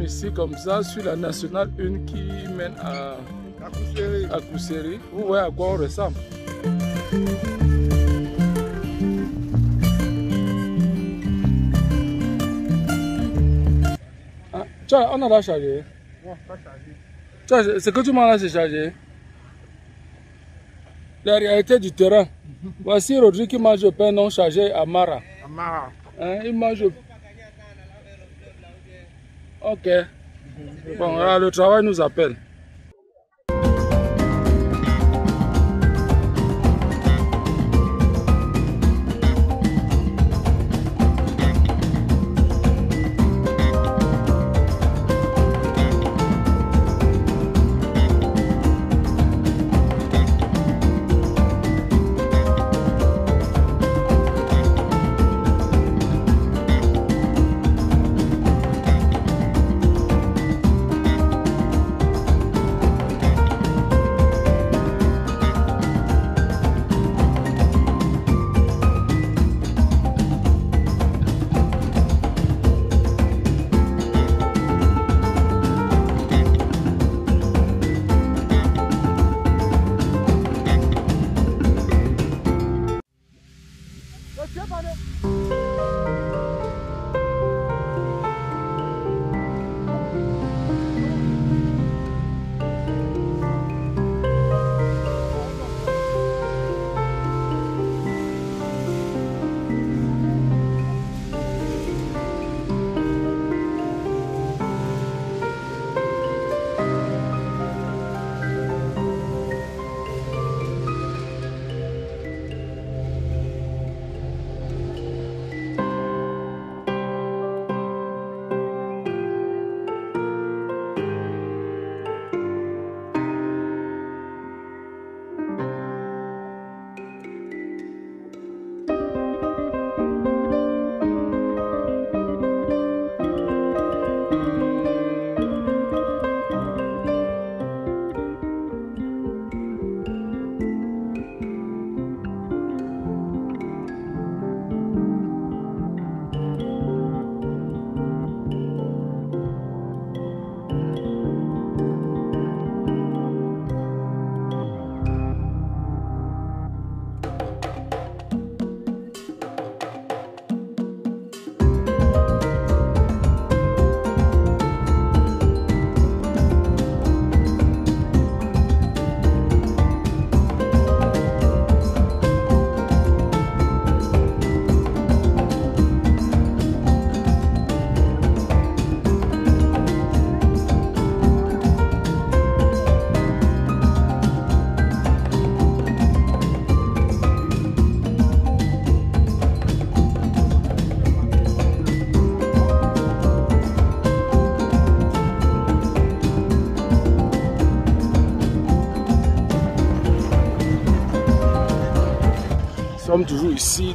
sommes ici comme ça sur la nationale 1 qui mène à, à Kousseri. Vous voyez à quoi on ressemble. Ah, tiens, on a la chargé. Non, pas chargé. Tiens, ce que tu m'as là, c'est chargé. La réalité du terrain. Voici Rodrigue qui mange pain non chargé à Mara. Amara. Hein, il mange. Ok. Bon, alors le travail nous appelle.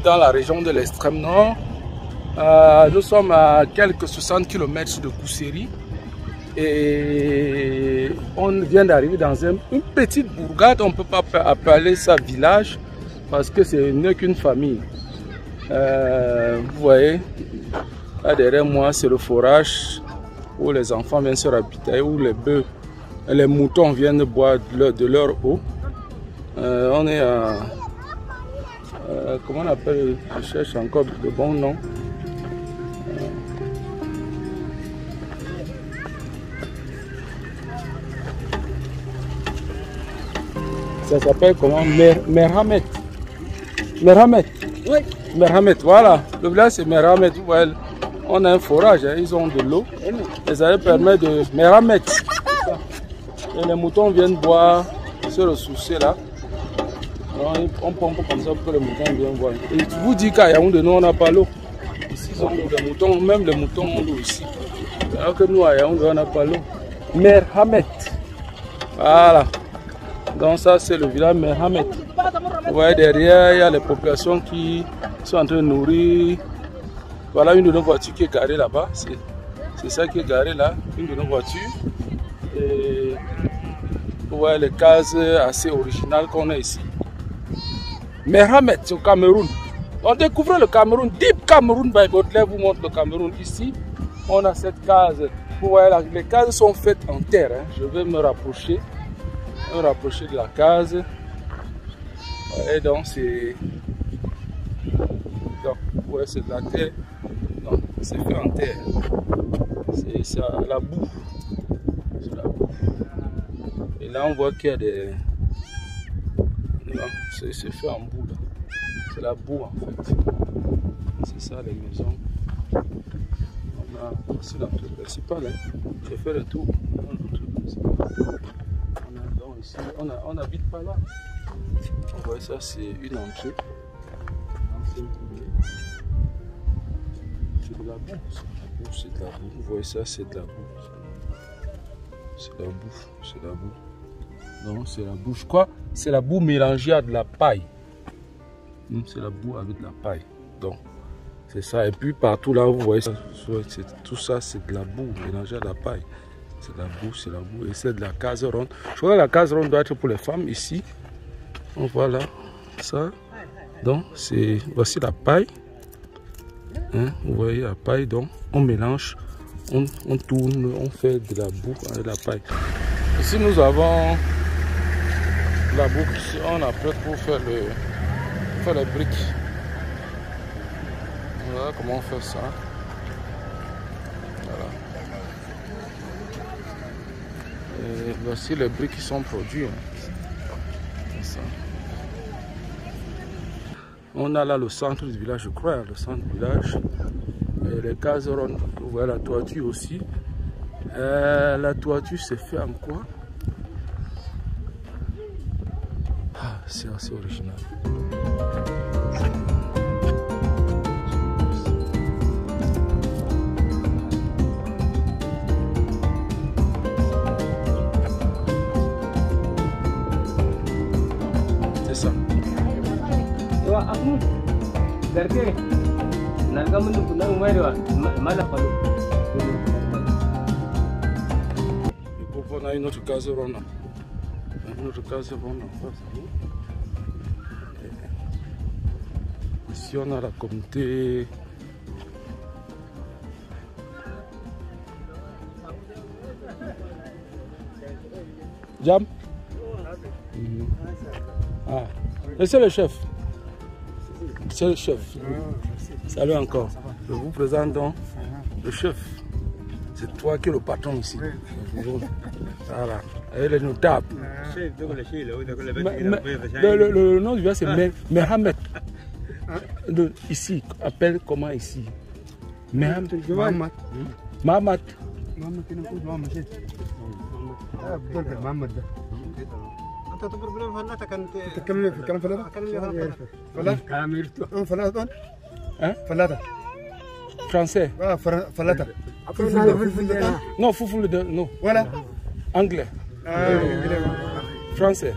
Dans la région de l'extrême nord. Euh, nous sommes à quelques 60 km de Kousseri et on vient d'arriver dans un- une petite bourgade. On ne peut pas appeler ça village parce que ce n'est qu'une famille. Euh, vous voyez, là derrière moi, c'est le forage où les enfants viennent se ravitailler, où les bœufs et les moutons viennent boire de leur, de leur eau. Euh, on est à. Euh, comment on appelle Je cherche encore de bons noms. Euh, Ça s'appelle comment Mer Merhamet. Merhamet. Oui. Merhamet, voilà. Le village c'est Merhamet. Vous voyez, on a un forage, hein, ils ont de l'eau. Et ça leur permet de Merhamet. Et les moutons viennent boire, se ressourcer là. On pompe comme ça pour que les moutons viennent boire. Et je vous dis qu'à Yaoundé, nous on n'a pas l'eau. Ici, ils ont des moutons, même les moutons ont l'eau ici. Alors que nous à Yaoundé, on n'a pas l'eau. Merhamet. Voilà. Donc ça c'est le village Merhamet. Vous voyez derrière, il y a les populations qui sont en train de nourrir. Voilà une de nos voitures qui est garée là-bas. C'est ça qui est garé là, une de nos voitures. Et vous voyez les cases assez originales qu'on a ici. Merhamet au Cameroun. On découvre le Cameroun. Deep Cameroun by Baudelaire vous montre le Cameroun. Ici, on a cette case Vous voyez, les cases sont faites en terre. Hein. Je vais me rapprocher, me rapprocher de la case. Et donc, c'est. Donc, ouais, c'est de la terre. Donc, c'est fait en terre. C'est la boue. C'est la boue. Et là, on voit qu'il y a des. C'est fait en boue. C'est la boue en fait. C'est ça les maisons. C'est la tour principale. Hein. J'ai fait le tour. On, a, on n'habite pas là. On voit ça, c'est une entrée. C'est de la boue. C'est de la boue. Vous voyez ça, c'est de la boue. C'est la boue. C'est la boue. C'est la boue. Je crois c'est la boue mélangée à de la paille. Hmm, c'est la boue avec de la paille. Donc, c'est ça. Et puis partout là, vous voyez, tout ça, c'est de la boue mélangée à de la paille. C'est la boue, c'est la boue. Et c'est de la case ronde. Je crois que la case ronde doit être pour les femmes ici. On voit là, ça. Donc, c'est voici la paille. Hein, vous voyez la paille. Donc, on mélange, on, on tourne, on fait de la boue avec la paille. Ici, nous avons la boucle. On a prêt pour faire le les briques. Voilà comment on fait ça. Voilà. Voici les briques qui sont produits. Hein. On a là le centre du village, je crois, le centre du village. Les cases. Vous voyez la toiture aussi. Euh, la toiture c'est fait en quoi? Ah, C'est assez original. garke na ga mun kuna umarewa mala falo on a une autre caseronne. Une autre caseronne Ici on a la communauté Jam? Mmh. Ah, et c'est le chef. C'est le chef. Salut encore. Je vous présente donc le chef. C'est toi qui es le patron ici. Voilà. Et le notable. Le, le, nom du village c'est Mohamed Ici, appelle comment ici Mohamed. Mohamed. Mohamed. انت تضرب لهم فلاتة كانت تكمل في الكلام فلاتة؟ كلام فلاتة فلاتة فلاتة فلاتة français ah فلاتة non فلفل de non voilà anglais français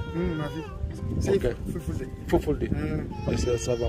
C'est okay. Foufoudé. Mm. Ça, va.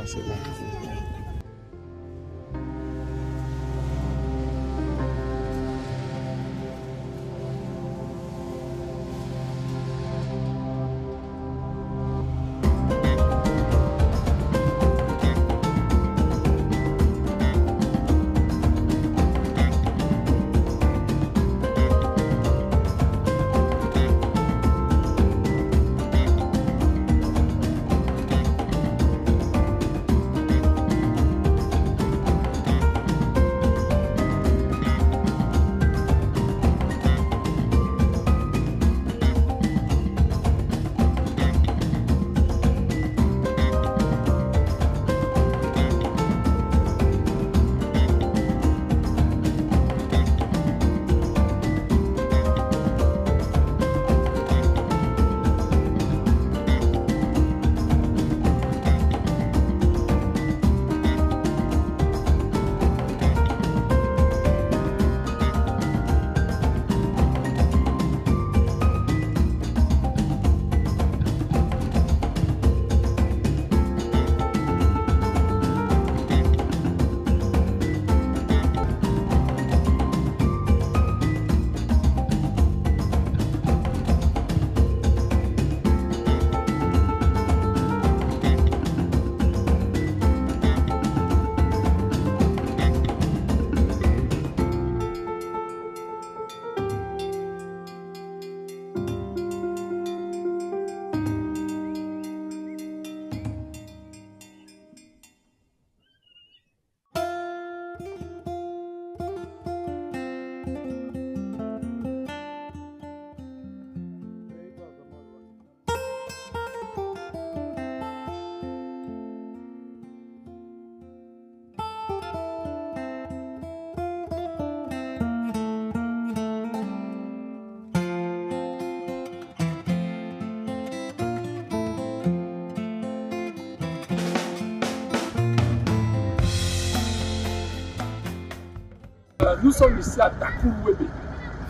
Nous sommes ici à Takuruwebe,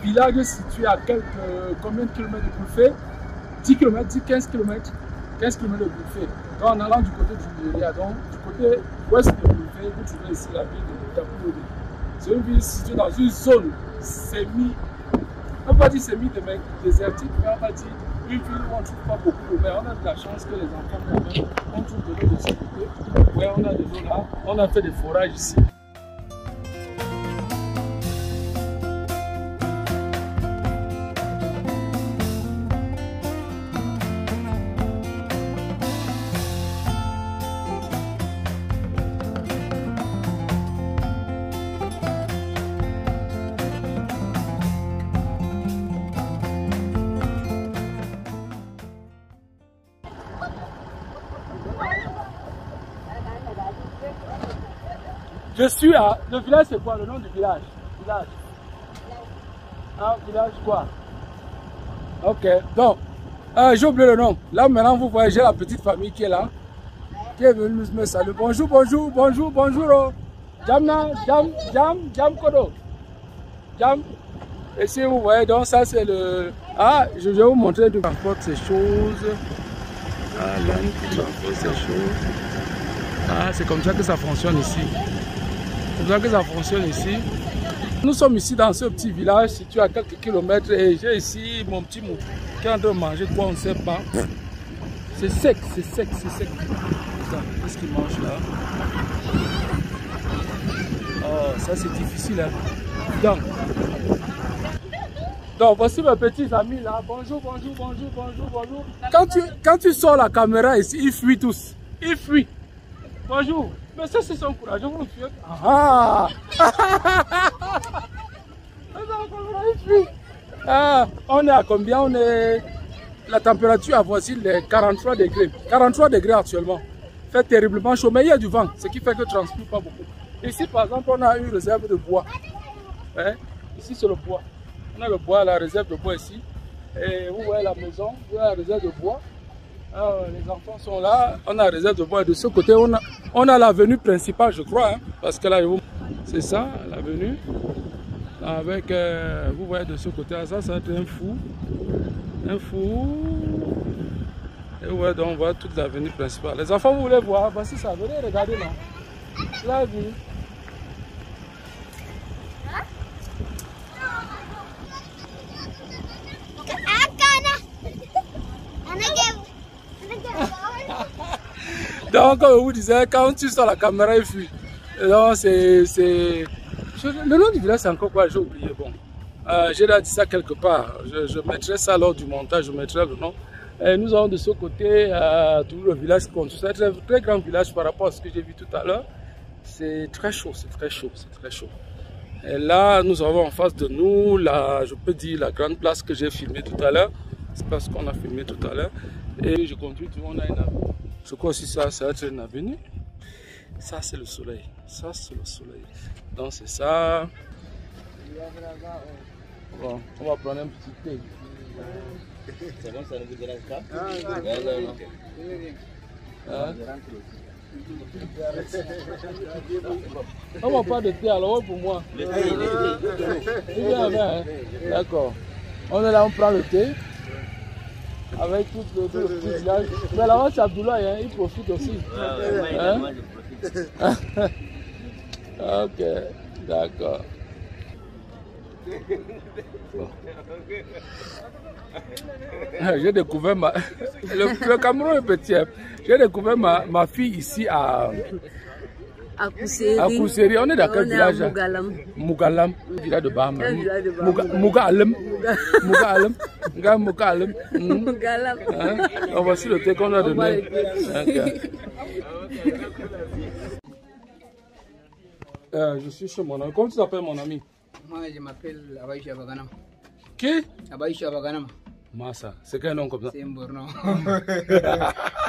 village situé à quelques, combien de kilomètres de Bouffé 10 km, 10, 15 km, 15 km de Bouffé. Donc en allant du côté du Nigeria, du côté ouest de Bouffé, vous trouvez ici la ville de Takuruwebe. C'est une ville située dans une zone semi, on va dire semi-désertique, mais on va dire une ville où on ne trouve pas beaucoup. Mais on a de la chance que les enfants, on trouve de l'eau de côté. Ouais, on a de l'eau là. On a fait des forages ici. Je suis à. Le village, c'est quoi le nom du village? Village. Ah, village quoi? Ok, donc, euh, j'ai oublié le nom. Là, maintenant, vous voyez, j'ai la petite famille qui est là, qui est venue me saluer. Bonjour, bonjour, bonjour, bonjour. Jamna, Jam, Jam, Jam Kodo. Jam. Et si vous voyez, donc, ça, c'est le. Ah, je vais vous montrer de transporte ces choses. Ah, là, ces choses. Ah, c'est comme ça que ça fonctionne ici. Que ça fonctionne ici. Nous sommes ici dans ce petit village situé à quelques kilomètres et j'ai ici mon petit mou qui est en train de manger quoi, on ne sait pas. C'est sec, c'est sec, c'est sec. Qu'est-ce qu'il mange là? Oh, ça c'est difficile. Hein? Donc, donc, voici mes petits amis là. Bonjour, bonjour, bonjour, bonjour, bonjour. Quand tu, quand tu sors la caméra ici, ils fuient tous. Ils fuient. Bonjour. Mais ça, c'est son courage. Vous fuyez. Ah ah On est à combien? On est. La température à voici les 43 degrés. 43 degrés actuellement. Fait terriblement chaud, mais il y a du vent, ce qui fait que transpire pas beaucoup. Ici, par exemple, on a une réserve de bois. Hein? Ici, c'est le bois. On a le bois, la réserve de bois ici. Et vous voyez la maison, vous voyez la réserve de bois? Alors, les enfants sont là, on a réserve de bois. De ce côté, on a, l'avenue principale, je crois. Hein, parce que là, c'est ça, l'avenue. Avec, euh, vous voyez de ce côté, ça, ça va être un fou. Un fou. Et ouais, donc on voit toute l'avenue principale. Les enfants, vous voulez voir? Voici ça, venez regarder là. La vue. Donc, je vous disais, quand tu sors la caméra, il fuit. Donc, c'est. Le nom du village, c'est encore quoi J'ai oublié. Bon. Euh, J'ai dit ça quelque part. Je, mettrai ça lors du montage, je mettrai le nom. Nous avons de ce côté euh, tout le village C'est un très, grand village par rapport à ce que j'ai vu tout à l'heure. C'est très chaud, c'est très chaud, c'est très chaud. Et là, nous avons en face de nous, la, je peux dire, la grande place que j'ai filmée tout à l'heure. C'est parce qu'on a filmé tout à l'heure. Et je continue, tout le monde a une. Je crois aussi ça, ça va être une avenue. Ça, c'est le soleil. Ça, c'est le soleil. Donc, c'est ça. Bon, on va prendre un petit thé. C'est bon, ça ne vous dérange pas? Hein? On va pas de thé alors pour moi. Avec, hein? D'accord. On est là, on prend le thé. Avec tout le, tout le petit village. Mais là-bas, c'est Abdoulaye, hein, il profite aussi. Ouais, ouais, Hein? moi, je profite. ok, d'accord. Ah, J'ai découvert ma. Le, le Cameroun est petit. hein. J'ai découvert ma, ma fille ici à, À Kousséri. On est dans quel On village hein? Mougalam. Mugalam, village de Bahama. Mugalem. Nga Mugalem. Hmm. Mougalam. Hein? Donc, voici le thé qu'on a On va donné. Ok. Euh, je suis chez mon ami. Comment tu t'appelles mon ami? Moi, je m'appelle Abaïcha Baganama. Qui? Abaïcha Baganama, Massa. C'est quel nom comme ça? C'est un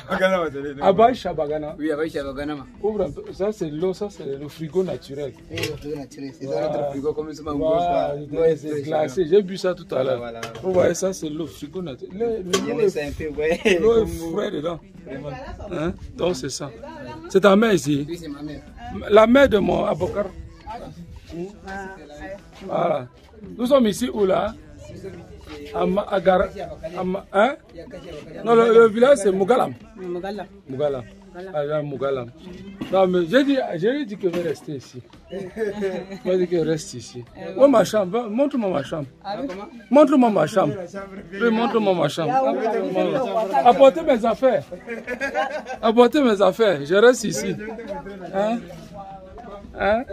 Abaï Shabagana. Oui, Abaïcha Baganama. Ouvre un peu. Ça, c'est l'eau, ça, c'est le frigo naturel. Eh, c'est naturel, c'est Voilà. ça notre frigo comme ça, Voilà, Ouais, c'est glacé. J'ai bu ça tout à l'heure. Voilà, voilà. Vous voyez, ça, c'est l'eau frigo naturel. Le- le- L'eau est, frais dedans. Hein? Donc, c'est ça. C'est ta mère ici? Oui, c'est ma mère. La mère de mon avocat. Voilà. Nous sommes ici où là? À, Ma- à Gar- à Ma- hein? Non, le, le village c'est Mugalam. Magala. Mugalam. Ah, Mugalam. Non, mais j'ai dit, j'ai dit que je vais rester ici. J'ai dit que je reste ici. Où est ma chambre Montre-moi ma chambre. Montre-moi ma chambre. Oui, montre-moi ma chambre. Apportez mes affaires. Apportez mes affaires. Je reste ici. Hein? Hein?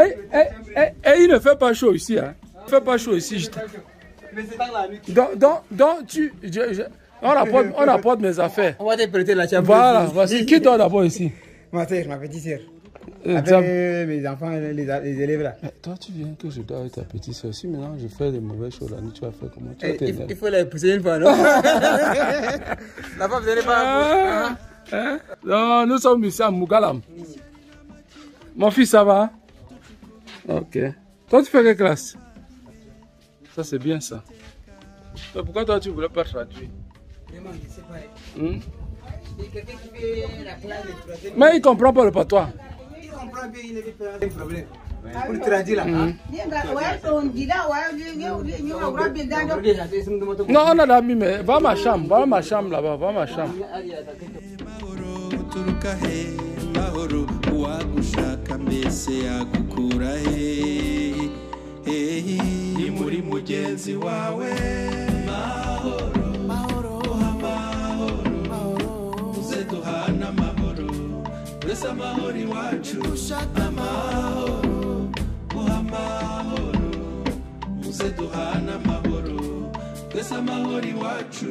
Et, et, et, et il ne fait pas chaud ici. Hein? Il ne fait pas chaud ici. je te- Donc, donc, donc tu, je- je- on, apporte, on apporte mes affaires. On va te prêter la chambre. Voilà, voici. Qui dort d'abord ici? Ma soeur, ma petite soeur. Euh, Avec ça- mes enfants, les, les élèves là. Mais toi, tu viens que je dors avec ta petite soeur. Si maintenant je fais des mauvaises choses la nuit, tu vas faire comment? Tu vas Eh, il, il faut la pousser une fois, non? La femme, vous n'allez pas. Ah, hein? Non, nous sommes ici à Mugalam. Mon fils, ça va? Ok. Toi, tu fais quelle classe? Ça, c'est bien ça. Mais pourquoi toi, tu voulais pas traduire Hmm? De Mais il comprend pas le patois. il comprend bien, il n'est pas un problème. Pour traduire là. Non, on a d'amis, mais va à ma chambre, va à ma chambre là-bas, va à ma chambre. mahoro uwagushaka mbese he ni muri mugenzi wawe. Mahoro. Mahoro mahoro uze duhana amahoro. Twese amahoro iwacu. Amahoro. Uha amahoro. Muze duhana amahoro. Twese amahoro iwacu.